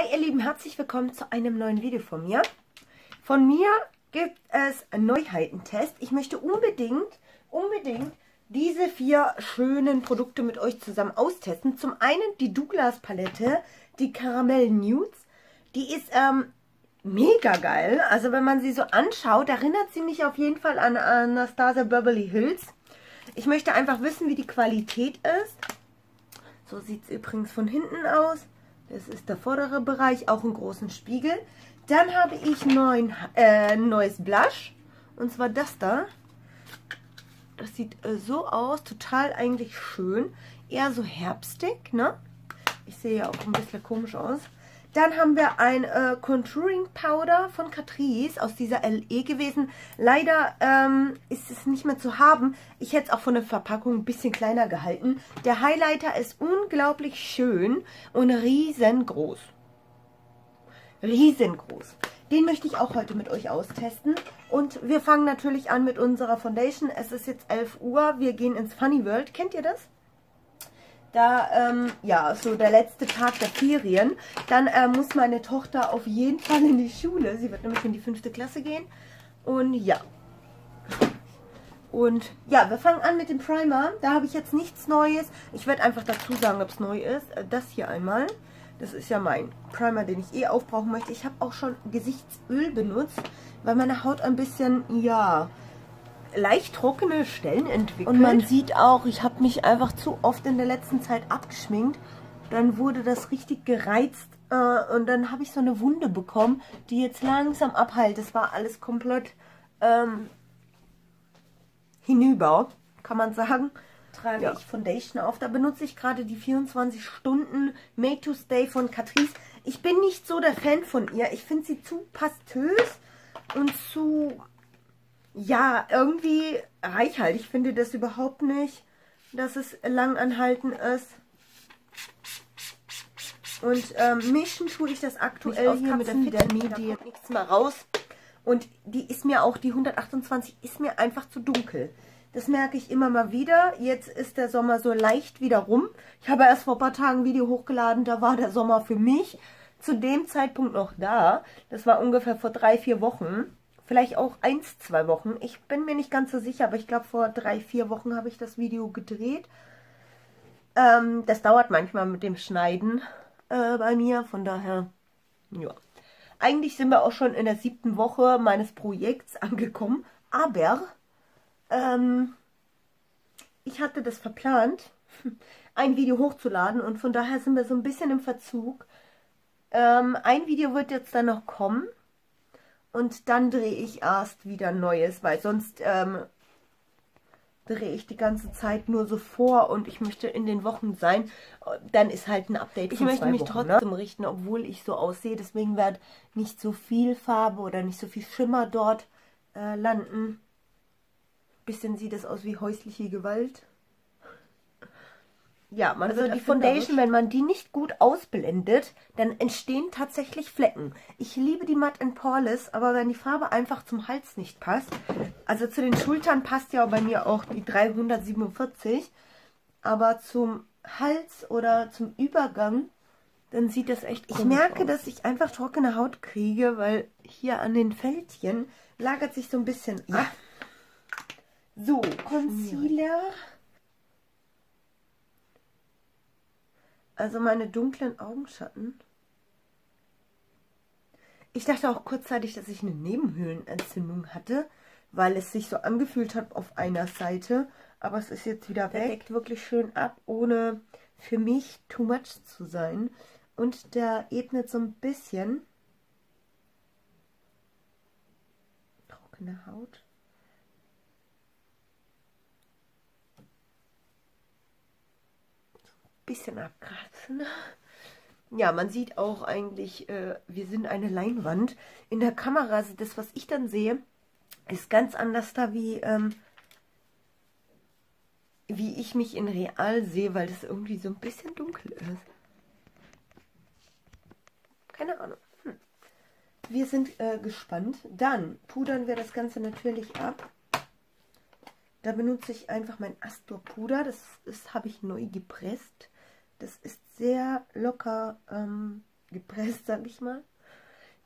Hey ihr Lieben, herzlich willkommen zu einem neuen Video von mir. Von mir gibt es einen Neuheitentest. Ich möchte unbedingt, unbedingt diese vier schönen Produkte mit euch zusammen austesten. Zum einen die Douglas Palette, die Caramel Nudes. Die ist ähm, mega geil. Also wenn man sie so anschaut, erinnert sie mich auf jeden Fall an Anastasia Beverly Hills. Ich möchte einfach wissen, wie die Qualität ist. So sieht es übrigens von hinten aus. Das ist der vordere Bereich, auch einen großen Spiegel. Dann habe ich neun, äh, neues Blush. Und zwar das da. Das sieht äh, so aus, total eigentlich schön. Eher so herbstig, ne? Ich sehe ja auch ein bisschen komisch aus. Dann haben wir ein äh, Contouring Powder von Catrice aus dieser LE gewesen. Leider ähm, ist es nicht mehr zu haben. Ich hätte es auch von der Verpackung ein bisschen kleiner gehalten. Der Highlighter ist unglaublich schön und riesengroß. Riesengroß. Den möchte ich auch heute mit euch austesten. Und wir fangen natürlich an mit unserer Foundation. Es ist jetzt 11 Uhr. Wir gehen ins Funny World. Kennt ihr das? Da, ähm, ja, so der letzte Tag der Ferien. Dann äh, muss meine Tochter auf jeden Fall in die Schule. Sie wird nämlich in die fünfte Klasse gehen. Und ja. Und ja, wir fangen an mit dem Primer. Da habe ich jetzt nichts Neues. Ich werde einfach dazu sagen, ob es neu ist. Äh, das hier einmal. Das ist ja mein Primer, den ich eh aufbrauchen möchte. Ich habe auch schon Gesichtsöl benutzt, weil meine Haut ein bisschen, ja, leicht trockene Stellen entwickelt. Und man sieht auch, ich habe mich einfach zu oft in der letzten Zeit abgeschminkt. Dann wurde das richtig gereizt äh, und dann habe ich so eine Wunde bekommen, die jetzt langsam abheilt. Das war alles komplett ähm, hinüber, kann man sagen. Trage ja. ich Foundation auf. Da benutze ich gerade die 24 Stunden Made to Stay von Catrice. Ich bin nicht so der Fan von ihr. Ich finde sie zu pastös und zu ja, irgendwie reichhaltig. Ich finde das überhaupt nicht, dass es langanhalten ist. Und ähm, mischen tue ich das aktuell hier mit der Fit die nichts mal raus. Und die ist mir auch, die 128 ist mir einfach zu dunkel. Das merke ich immer mal wieder. Jetzt ist der Sommer so leicht wieder rum. Ich habe erst vor ein paar Tagen ein Video hochgeladen, da war der Sommer für mich zu dem Zeitpunkt noch da. Das war ungefähr vor drei, vier Wochen. Vielleicht auch eins, zwei Wochen. Ich bin mir nicht ganz so sicher, aber ich glaube vor drei, vier Wochen habe ich das Video gedreht. Ähm, das dauert manchmal mit dem Schneiden äh, bei mir, von daher, ja. Eigentlich sind wir auch schon in der siebten Woche meines Projekts angekommen, aber ähm, ich hatte das verplant, ein Video hochzuladen und von daher sind wir so ein bisschen im Verzug. Ähm, ein Video wird jetzt dann noch kommen und dann drehe ich erst wieder Neues, weil sonst ähm, drehe ich die ganze Zeit nur so vor und ich möchte in den Wochen sein. Dann ist halt ein Update Ich möchte mich Wochen, ne? trotzdem ne? richten, obwohl ich so aussehe. Deswegen wird nicht so viel Farbe oder nicht so viel Schimmer dort äh, landen. Bisschen sieht es aus wie häusliche Gewalt. Ja, man also die Foundation, wenn man die nicht gut ausblendet, dann entstehen tatsächlich Flecken. Ich liebe die Matte Poreless, aber wenn die Farbe einfach zum Hals nicht passt, also zu den Schultern passt ja bei mir auch die 347, aber zum Hals oder zum Übergang, dann sieht das echt Ich merke, aus. dass ich einfach trockene Haut kriege, weil hier an den Fältchen lagert sich so ein bisschen ja. ab. So, Concealer. Ja. Also meine dunklen Augenschatten. Ich dachte auch kurzzeitig, dass ich eine Nebenhöhlenentzündung hatte, weil es sich so angefühlt hat auf einer Seite. Aber es ist jetzt wieder weg. Deckt wirklich schön ab, ohne für mich too much zu sein. Und der ebnet so ein bisschen trockene Haut. Bisschen abkratzen. Ja, man sieht auch eigentlich, äh, wir sind eine Leinwand. In der Kamera, das, was ich dann sehe, ist ganz anders da, wie, ähm, wie ich mich in real sehe, weil das irgendwie so ein bisschen dunkel ist. Keine Ahnung. Hm. Wir sind äh, gespannt. Dann pudern wir das Ganze natürlich ab. Da benutze ich einfach mein Astor Puder. Das, das habe ich neu gepresst. Das ist sehr locker ähm, gepresst, sag ich mal.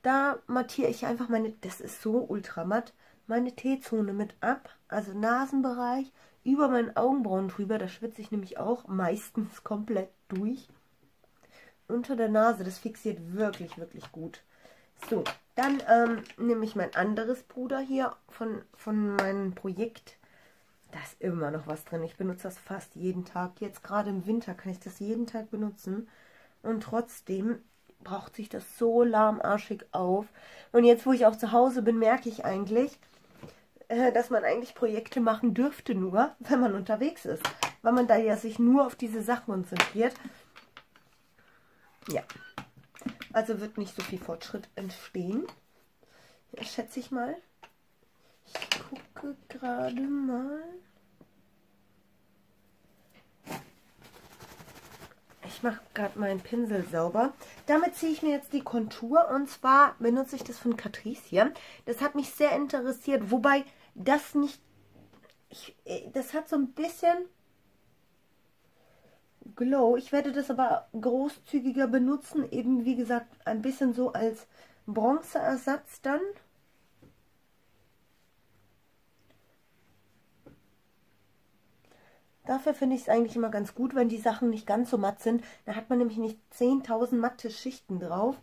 Da mattiere ich einfach meine, das ist so ultra matt, meine T-Zone mit ab, also Nasenbereich, über meinen Augenbrauen drüber, da schwitze ich nämlich auch meistens komplett durch. Unter der Nase, das fixiert wirklich, wirklich gut. So, dann ähm, nehme ich mein anderes Puder hier von, von meinem Projekt. Da ist immer noch was drin. Ich benutze das fast jeden Tag. Jetzt gerade im Winter kann ich das jeden Tag benutzen. Und trotzdem braucht sich das so lahmarschig auf. Und jetzt, wo ich auch zu Hause bin, merke ich eigentlich, äh, dass man eigentlich Projekte machen dürfte nur, wenn man unterwegs ist. Weil man da ja sich nur auf diese Sachen konzentriert. Ja. Also wird nicht so viel Fortschritt entstehen. Schätze ich mal. Ich gucke gerade mal. Ich mache gerade meinen Pinsel sauber. Damit ziehe ich mir jetzt die Kontur und zwar benutze ich das von Catrice hier. Das hat mich sehr interessiert, wobei das nicht... Ich, äh, das hat so ein bisschen Glow. Ich werde das aber großzügiger benutzen, eben wie gesagt ein bisschen so als Bronzeersatz dann. Dafür finde ich es eigentlich immer ganz gut, wenn die Sachen nicht ganz so matt sind. Da hat man nämlich nicht 10.000 matte Schichten drauf.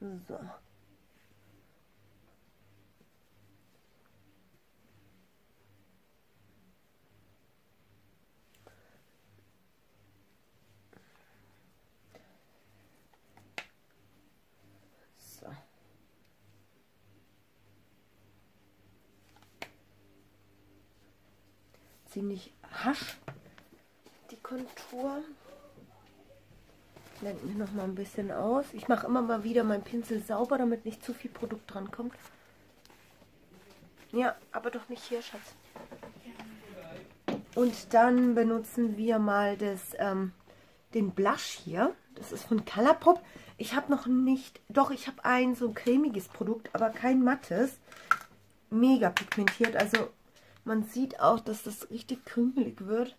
So. Ziemlich hasch, die Kontur. Blenden wir noch mal ein bisschen aus. Ich mache immer mal wieder meinen Pinsel sauber, damit nicht zu viel Produkt dran kommt. Ja, aber doch nicht hier, Schatz. Und dann benutzen wir mal das, ähm, den Blush hier. Das ist von Colourpop. Ich habe noch nicht, doch ich habe ein so cremiges Produkt, aber kein mattes. Mega pigmentiert, also man sieht auch, dass das richtig krümelig wird.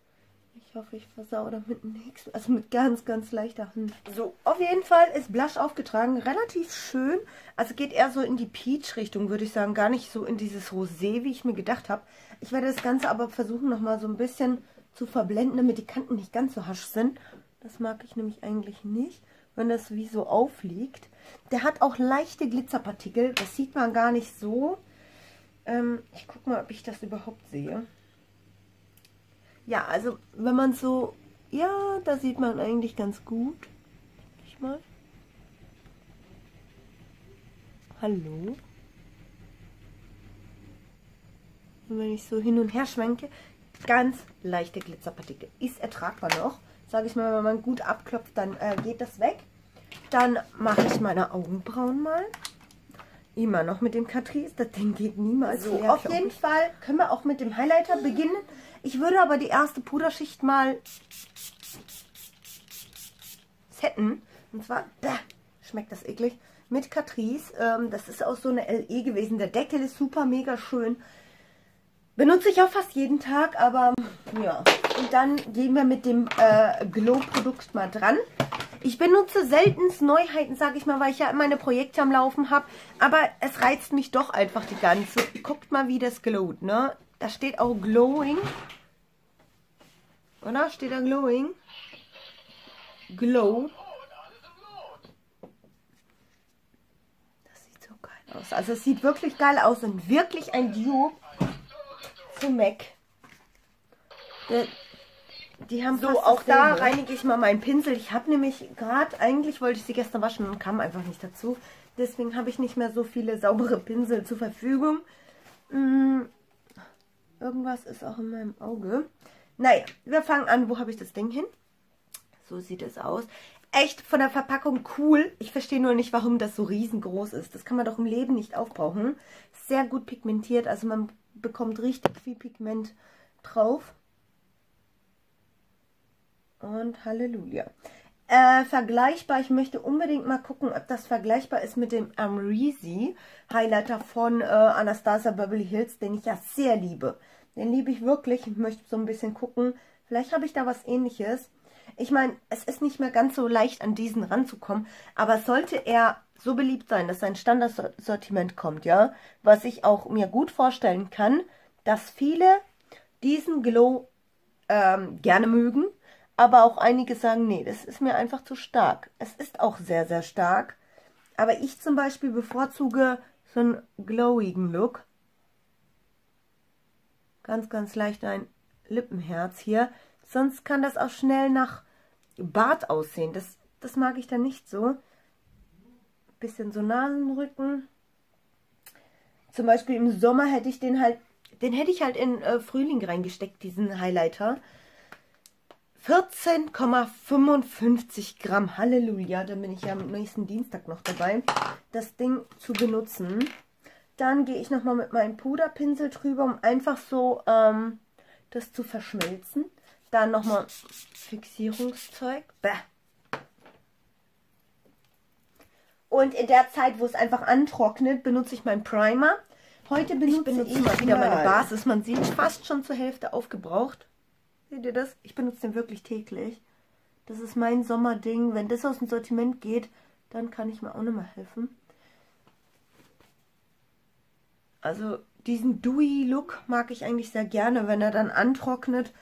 Ich hoffe, ich versau damit nichts. Also mit ganz, ganz leichter Hand. So, auf jeden Fall ist Blush aufgetragen. Relativ schön. Also geht eher so in die Peach-Richtung, würde ich sagen. Gar nicht so in dieses Rosé, wie ich mir gedacht habe. Ich werde das Ganze aber versuchen, nochmal so ein bisschen zu verblenden, damit die Kanten nicht ganz so hasch sind. Das mag ich nämlich eigentlich nicht, wenn das wie so aufliegt. Der hat auch leichte Glitzerpartikel. Das sieht man gar nicht so. Ähm, ich gucke mal, ob ich das überhaupt sehe. Ja, also wenn man so... Ja, da sieht man eigentlich ganz gut. Ich mal. Hallo? Und wenn ich so hin und her schwenke, ganz leichte Glitzerpartikel. Ist ertragbar noch. Sage ich mal, wenn man gut abklopft, dann äh, geht das weg. Dann mache ich meine Augenbrauen mal. Immer noch mit dem Catrice, das Ding geht niemals so, leer, Auf jeden. Fall können wir auch mit dem Highlighter beginnen. Ich würde aber die erste Puderschicht mal setten. Und zwar, da schmeckt das eklig, mit Catrice. Ähm, das ist auch so eine LE gewesen. Der Deckel ist super, mega schön. Benutze ich auch fast jeden Tag, aber ja. Und dann gehen wir mit dem äh, Glow-Produkt mal dran. Ich benutze selten Neuheiten, sage ich mal, weil ich ja meine Projekte am Laufen habe. Aber es reizt mich doch einfach die ganze. Guckt mal, wie das glowt, ne? Da steht auch Glowing. Oder? Steht da Glowing? Glow. Das sieht so geil aus. Also es sieht wirklich geil aus und wirklich ein Duo zu MAC. Der, die haben so, auch da reinige ich mal meinen Pinsel. Ich habe nämlich gerade, eigentlich wollte ich sie gestern waschen und kam einfach nicht dazu. Deswegen habe ich nicht mehr so viele saubere Pinsel zur Verfügung. Hm, irgendwas ist auch in meinem Auge. Naja, wir fangen an. Wo habe ich das Ding hin? So sieht es aus. Echt von der Verpackung cool. Ich verstehe nur nicht, warum das so riesengroß ist. Das kann man doch im Leben nicht aufbrauchen. Sehr gut pigmentiert. Also man bekommt richtig viel Pigment drauf und Halleluja. Äh, vergleichbar, ich möchte unbedingt mal gucken, ob das vergleichbar ist mit dem Amrezy Highlighter von äh, Anastasia Beverly Hills, den ich ja sehr liebe. Den liebe ich wirklich. Ich möchte so ein bisschen gucken, Vielleicht habe ich da was ähnliches. Ich meine, es ist nicht mehr ganz so leicht, an diesen ranzukommen, aber sollte er so beliebt sein, dass sein Standardsortiment kommt, ja, was ich auch mir gut vorstellen kann, dass viele diesen Glow ähm, gerne mögen, aber auch einige sagen, nee, das ist mir einfach zu stark. Es ist auch sehr, sehr stark, aber ich zum Beispiel bevorzuge so einen glowigen Look. Ganz, ganz leicht ein Lippenherz hier. Sonst kann das auch schnell nach Bart aussehen. Das, das mag ich dann nicht so. Bisschen so Nasenrücken. Zum Beispiel im Sommer hätte ich den halt, den hätte ich halt in äh, Frühling reingesteckt, diesen Highlighter. 14,55 Gramm. Halleluja, dann bin ich ja am nächsten Dienstag noch dabei, das Ding zu benutzen. Dann gehe ich nochmal mit meinem Puderpinsel drüber, um einfach so ähm, das zu verschmelzen. Dann nochmal Fixierungszeug. Bäh. Und in der Zeit, wo es einfach antrocknet, benutze ich meinen Primer. Heute benutze ich, benutze ich mal wieder meine Basis. Man sieht fast schon zur Hälfte aufgebraucht. Seht ihr das? Ich benutze den wirklich täglich. Das ist mein Sommerding. Wenn das aus dem Sortiment geht, dann kann ich mir auch mehr helfen. Also diesen Dewy-Look mag ich eigentlich sehr gerne, wenn er dann antrocknet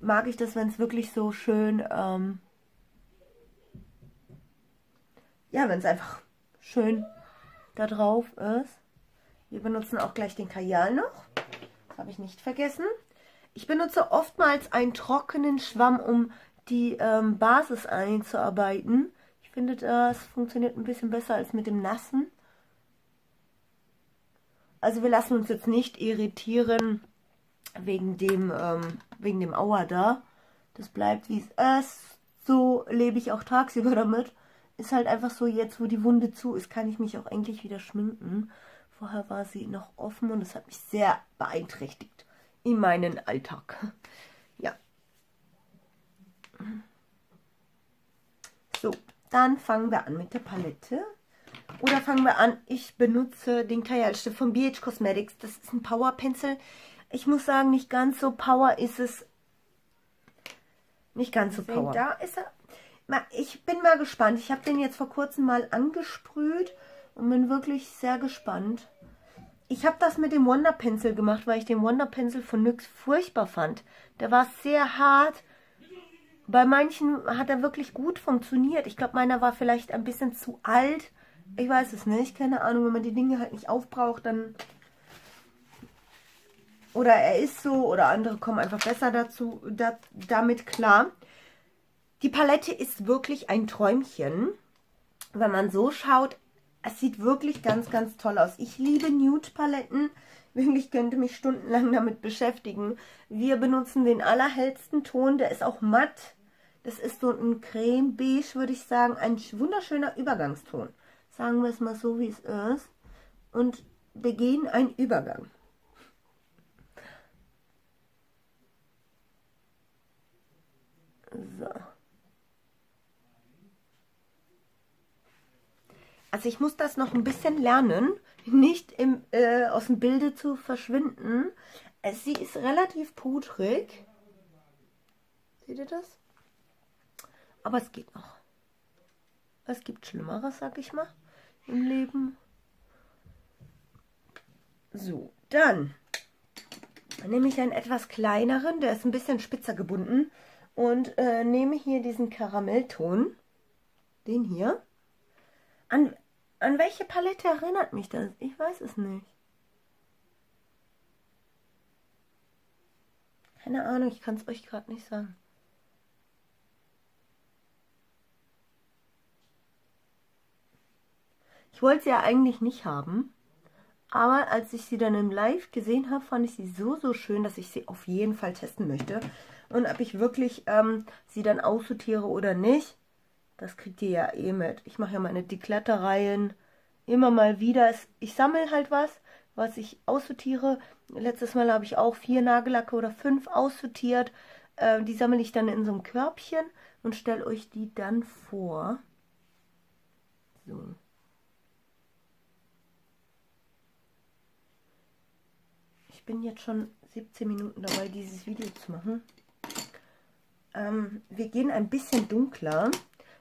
mag ich das, wenn es wirklich so schön, ähm, ja, wenn es einfach schön da drauf ist. Wir benutzen auch gleich den Kajal noch. Das habe ich nicht vergessen. Ich benutze oftmals einen trockenen Schwamm, um die ähm, Basis einzuarbeiten. Ich finde, das funktioniert ein bisschen besser als mit dem nassen. Also wir lassen uns jetzt nicht irritieren wegen dem, ähm, wegen dem Auer da. Das bleibt wie es ist. So lebe ich auch tagsüber damit. Ist halt einfach so, jetzt wo die Wunde zu ist, kann ich mich auch eigentlich wieder schminken. Vorher war sie noch offen und das hat mich sehr beeinträchtigt in meinen Alltag. Ja. So, dann fangen wir an mit der Palette. Oder fangen wir an, ich benutze den Kajalstift von BH Cosmetics. Das ist ein Power Pencil. Ich muss sagen, nicht ganz so Power ist es. Nicht ganz so Power. Da ist er. Ich bin mal gespannt. Ich habe den jetzt vor kurzem mal angesprüht und bin wirklich sehr gespannt. Ich habe das mit dem Wonder Pencil gemacht, weil ich den Wonder Pencil von NYX furchtbar fand. Der war sehr hart. Bei manchen hat er wirklich gut funktioniert. Ich glaube, meiner war vielleicht ein bisschen zu alt. Ich weiß es nicht. Keine Ahnung, wenn man die Dinge halt nicht aufbraucht, dann oder er ist so oder andere kommen einfach besser dazu da, damit klar. Die Palette ist wirklich ein Träumchen. Wenn man so schaut, es sieht wirklich ganz, ganz toll aus. Ich liebe Nude-Paletten. Wirklich könnte mich stundenlang damit beschäftigen. Wir benutzen den allerhellsten Ton. Der ist auch matt. Das ist so ein Creme-Beige, würde ich sagen. Ein wunderschöner Übergangston. Sagen wir es mal so, wie es ist. Und wir gehen einen Übergang. So. Also ich muss das noch ein bisschen lernen, nicht im, äh, aus dem Bilde zu verschwinden. Äh, sie ist relativ pudrig. Seht ihr das? Aber es geht noch. Es gibt Schlimmeres, sag ich mal, im Leben. So, dann nehme ich einen etwas kleineren, der ist ein bisschen spitzer gebunden und äh, nehme hier diesen Karamellton, den hier. An, an welche Palette erinnert mich das? Ich weiß es nicht. Keine Ahnung, ich kann es euch gerade nicht sagen. Ich wollte sie ja eigentlich nicht haben. Aber als ich sie dann im Live gesehen habe, fand ich sie so, so schön, dass ich sie auf jeden Fall testen möchte. Und ob ich wirklich ähm, sie dann aussortiere oder nicht, das kriegt ihr ja eh mit. Ich mache ja meine Dekletterreihen immer mal wieder. Ich sammle halt was, was ich aussortiere. Letztes Mal habe ich auch vier Nagellacke oder fünf aussortiert. Äh, die sammle ich dann in so einem Körbchen und stelle euch die dann vor. So. Ich bin jetzt schon 17 Minuten dabei, dieses Video zu machen. ähm, wir gehen ein bisschen dunkler.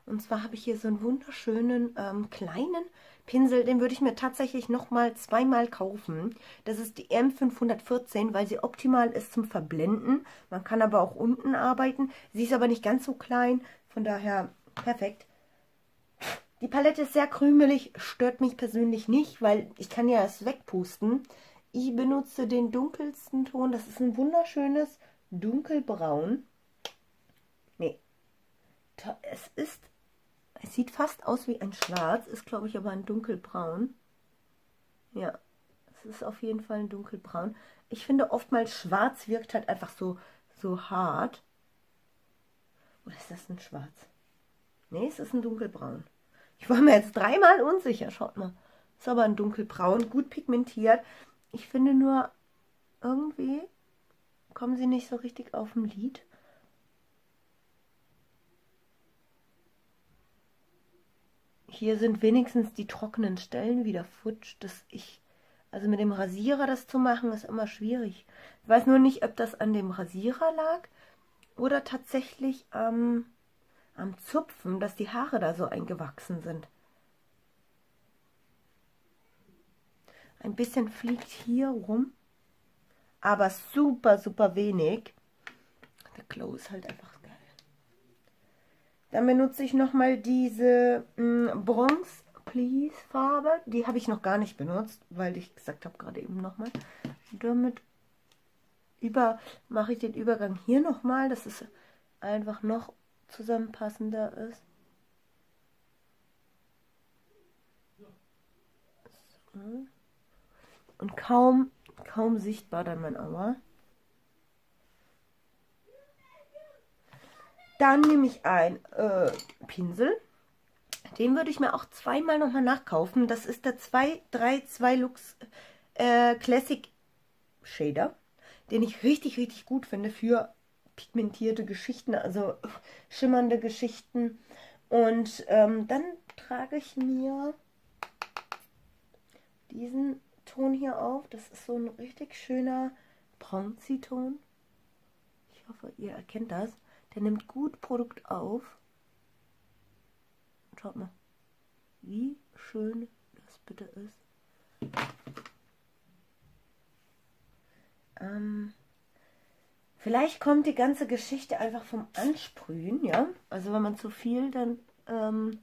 Und zwar habe ich hier so einen wunderschönen ähm, kleinen Pinsel. Den würde ich mir tatsächlich nochmal zweimal kaufen. Das ist die M514, weil sie optimal ist zum Verblenden. Man kann aber auch unten arbeiten. Sie ist aber nicht ganz so klein. Von daher perfekt. Die Palette ist sehr krümelig, stört mich persönlich nicht, weil ich kann ja es wegpusten. Ich benutze den dunkelsten Ton. Das ist ein wunderschönes dunkelbraun. Nee. Es ist es sieht fast aus wie ein Schwarz, ist glaube ich aber ein dunkelbraun. Ja, es ist auf jeden Fall ein dunkelbraun. Ich finde oftmals Schwarz wirkt halt einfach so, so hart. Oder ist das ein Schwarz? Nee, es ist ein dunkelbraun. Ich war mir jetzt dreimal unsicher, schaut mal. Ist aber ein dunkelbraun, gut pigmentiert. Ich finde nur, irgendwie kommen sie nicht so richtig auf dem Lied. Hier sind wenigstens die trockenen Stellen wieder futsch, dass ich, also mit dem Rasierer das zu machen, ist immer schwierig. Ich weiß nur nicht, ob das an dem Rasierer lag oder tatsächlich am, am Zupfen, dass die Haare da so eingewachsen sind. Ein bisschen fliegt hier rum, aber super, super wenig. Der Glow ist halt einfach dann benutze ich nochmal diese hm, Bronze Please Farbe. Die habe ich noch gar nicht benutzt, weil ich gesagt habe gerade eben nochmal. Damit über, mache ich den Übergang hier nochmal, dass es einfach noch zusammenpassender ist. So. Und kaum, kaum sichtbar dann mein Auer. Dann nehme ich ein äh, Pinsel. Den würde ich mir auch zweimal nochmal nachkaufen. Das ist der 232 Lux äh, Classic Shader, den ich richtig, richtig gut finde für pigmentierte Geschichten, also schimmernde Geschichten. Und ähm, dann trage ich mir diesen Ton hier auf. Das ist so ein richtig schöner Bronzy-Ton. Ich hoffe, ihr erkennt das. Der nimmt gut Produkt auf. Schaut mal, wie schön das bitte ist. Ähm, vielleicht kommt die ganze Geschichte einfach vom Ansprühen, ja. Also wenn man zu viel dann ähm,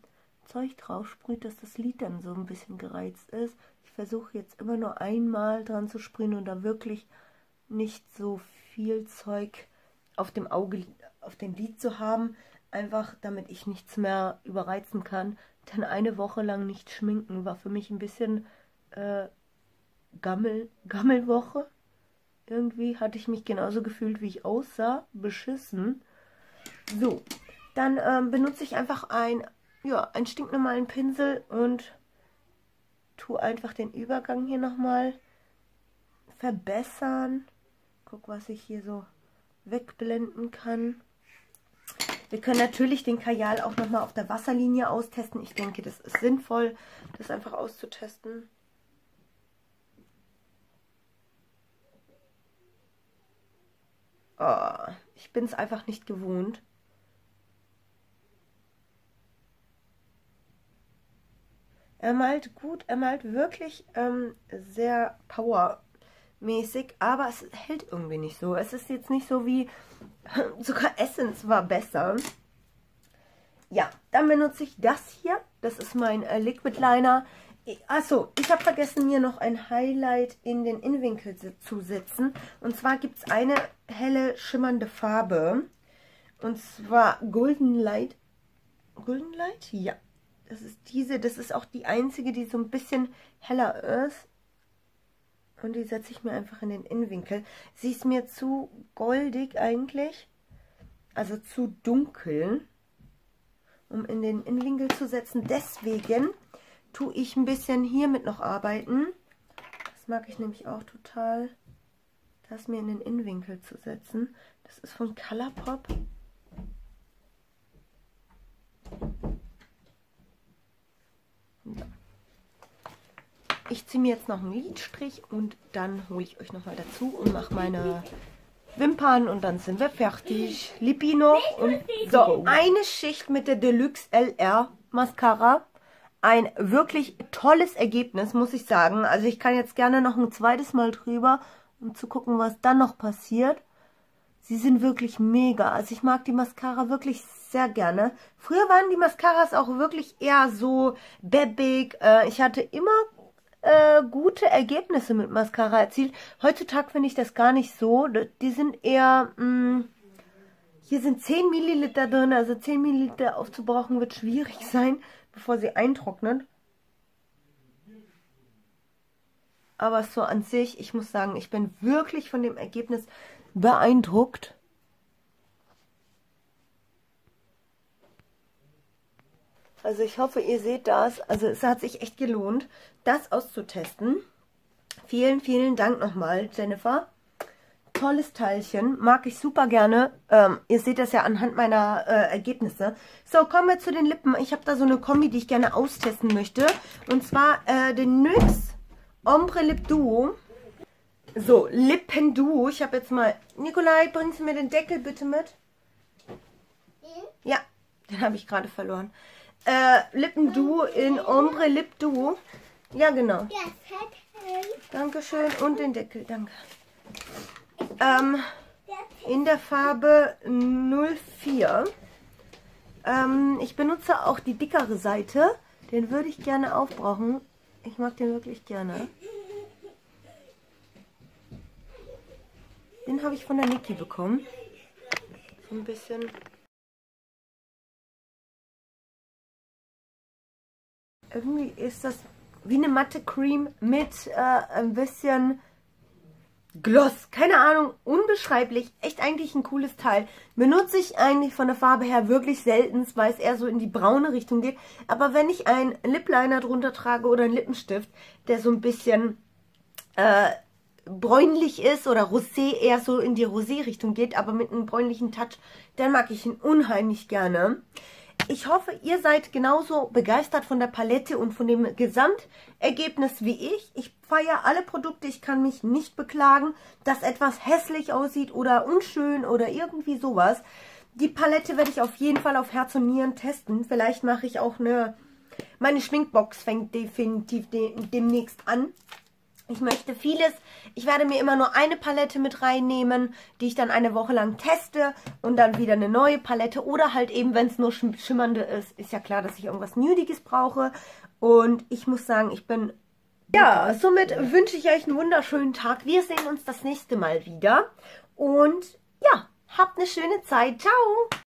Zeug drauf sprüht, dass das Lied dann so ein bisschen gereizt ist. Ich versuche jetzt immer nur einmal dran zu sprühen und da wirklich nicht so viel Zeug auf dem Auge auf dem Lied zu haben, einfach damit ich nichts mehr überreizen kann. Denn eine Woche lang nicht schminken war für mich ein bisschen äh, Gammel, Gammelwoche. Irgendwie hatte ich mich genauso gefühlt, wie ich aussah. Beschissen. So, dann ähm, benutze ich einfach ein, ja, einen stinknormalen Pinsel und tue einfach den Übergang hier nochmal verbessern. Guck, was ich hier so wegblenden kann. Wir können natürlich den Kajal auch nochmal auf der Wasserlinie austesten. Ich denke, das ist sinnvoll, das einfach auszutesten. Oh, ich bin es einfach nicht gewohnt. Er malt gut, er malt wirklich ähm, sehr powermäßig, aber es hält irgendwie nicht so. Es ist jetzt nicht so wie Sogar Essence war besser. Ja, dann benutze ich das hier. Das ist mein äh, Liquid Liner. Achso, ich habe vergessen, mir noch ein Highlight in den Innenwinkel zu setzen. Und zwar gibt es eine helle, schimmernde Farbe. Und zwar Golden Light. Golden Light? Ja. Das ist diese. Das ist auch die einzige, die so ein bisschen heller ist. Und die setze ich mir einfach in den Innenwinkel. Sie ist mir zu goldig eigentlich. Also zu dunkel. Um in den Innenwinkel zu setzen. Deswegen tue ich ein bisschen hiermit noch arbeiten. Das mag ich nämlich auch total. Das mir in den Innenwinkel zu setzen. Das ist von Colourpop. Ich ziehe mir jetzt noch einen Lidstrich und dann hole ich euch nochmal dazu und mache meine Wimpern und dann sind wir fertig. Lippi noch und so, eine Schicht mit der Deluxe LR Mascara. Ein wirklich tolles Ergebnis, muss ich sagen. Also ich kann jetzt gerne noch ein zweites Mal drüber, um zu gucken, was dann noch passiert. Sie sind wirklich mega. Also ich mag die Mascara wirklich sehr gerne. Früher waren die Mascaras auch wirklich eher so bäbig. Äh, ich hatte immer äh, gute Ergebnisse mit Mascara erzielt. Heutzutage finde ich das gar nicht so. Die sind eher... Mh, mm, hier sind 10 Milliliter drin, also 10 Milliliter aufzubrauchen wird schwierig sein, bevor sie eintrocknet. Aber so an sich, ich muss sagen, ich bin wirklich von dem Ergebnis beeindruckt. Also ich hoffe, ihr seht das. Also es hat sich echt gelohnt, das auszutesten. Vielen, vielen Dank nochmal, Jennifer. Tolles Teilchen, mag ich super gerne. Ähm, ihr seht das ja anhand meiner äh, Ergebnisse. So, kommen wir zu den Lippen. Ich habe da so eine Kombi, die ich gerne austesten möchte. Und zwar äh, den NYX Ombre Lip Duo. So, Lippen Duo. Ich habe jetzt mal... Nikolai, bringst du mir den Deckel bitte mit? Ja, den habe ich gerade verloren äh, Lippenduo in Ombre Lip Duo. Ja, genau. Dankeschön. Und den Deckel, danke. Ähm, in der Farbe 04. Ähm, ich benutze auch die dickere Seite. Den würde ich gerne aufbrauchen. Ich mag den wirklich gerne. Den habe ich von der Niki bekommen. So ein bisschen irgendwie ist das wie eine matte Cream mit äh, ein bisschen Gloss. Keine Ahnung, unbeschreiblich. Echt eigentlich ein cooles Teil. Benutze ich eigentlich von der Farbe her wirklich selten, weil es eher so in die braune Richtung geht. Aber wenn ich einen Lip Liner drunter trage oder einen Lippenstift, der so ein bisschen äh, bräunlich ist oder rosé eher so in die Rosé-Richtung geht, aber mit einem bräunlichen Touch, dann mag ich ihn unheimlich gerne. Ich hoffe, ihr seid genauso begeistert von der Palette und von dem Gesamtergebnis wie ich. Ich feiere alle Produkte, ich kann mich nicht beklagen, dass etwas hässlich aussieht oder unschön oder irgendwie sowas. Die Palette werde ich auf jeden Fall auf Herz und Nieren testen. Vielleicht mache ich auch eine... Meine Schminkbox fängt definitiv demnächst an. Ich möchte vieles. Ich werde mir immer nur eine Palette mit reinnehmen, die ich dann eine Woche lang teste und dann wieder eine neue Palette. Oder halt eben, wenn es nur schimmernde ist, ist ja klar, dass ich irgendwas Nudiges brauche. Und ich muss sagen, ich bin... Ja, somit wünsche ich euch einen wunderschönen Tag. Wir sehen uns das nächste Mal wieder. Und ja, habt eine schöne Zeit. Ciao!